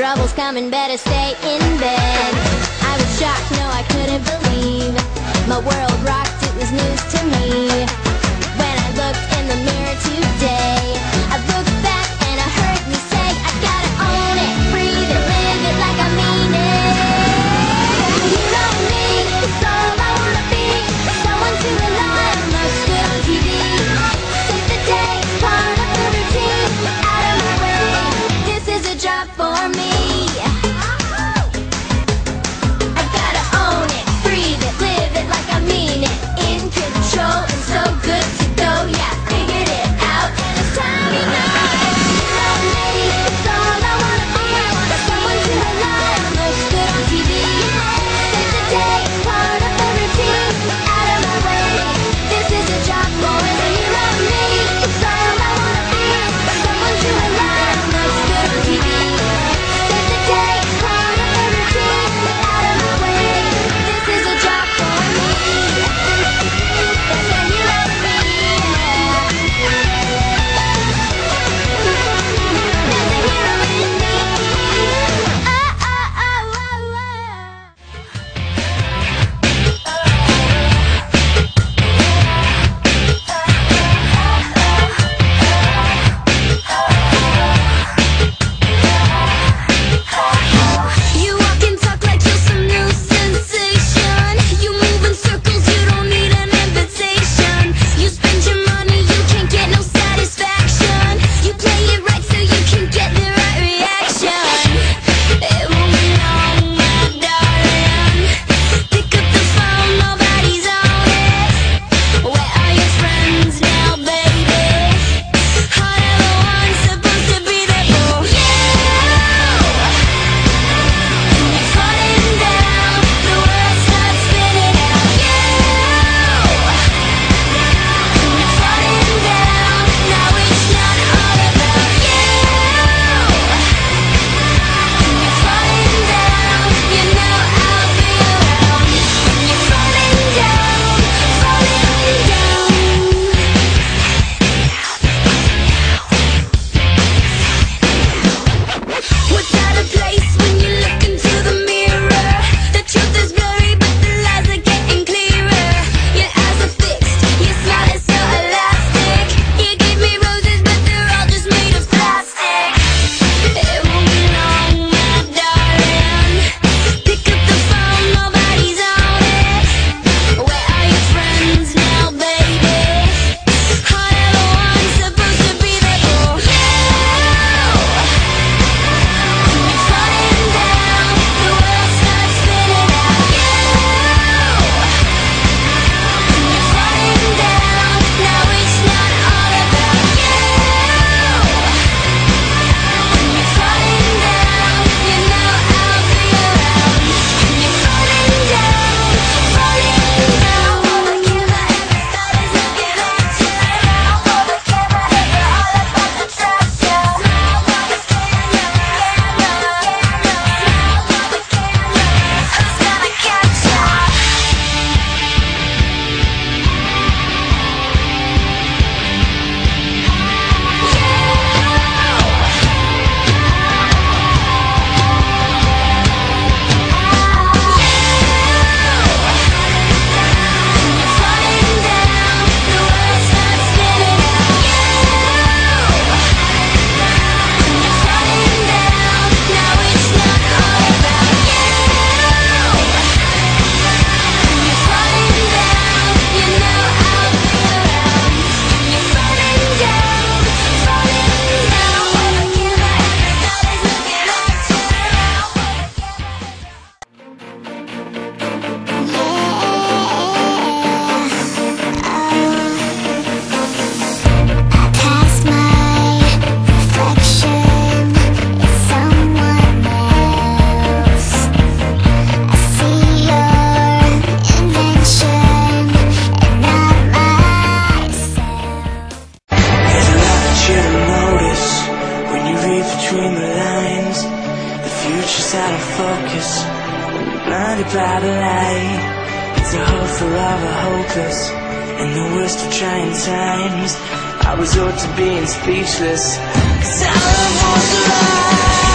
Trouble's coming, better stay in bed. I was shocked, no, I couldn't believe my world rocked. It was news to me. she's out of focus. Blinded by the light It's a hopeful for love or hopeless. In the worst of trying times. I resort to being speechless. Cause I want to lie.